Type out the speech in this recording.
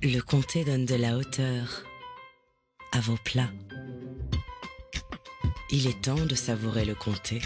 Le comté donne de la hauteur à vos plats. Il est temps de savourer le comté.